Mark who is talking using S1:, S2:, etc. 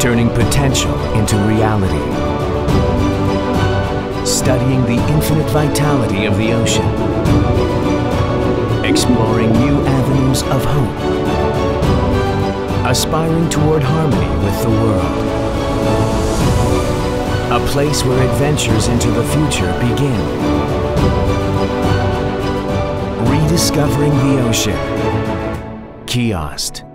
S1: turning potential into reality. Studying the infinite vitality of the ocean. Exploring new avenues of hope. Aspiring toward harmony with the world. A place where adventures into the future begin. Rediscovering the ocean. KIOST.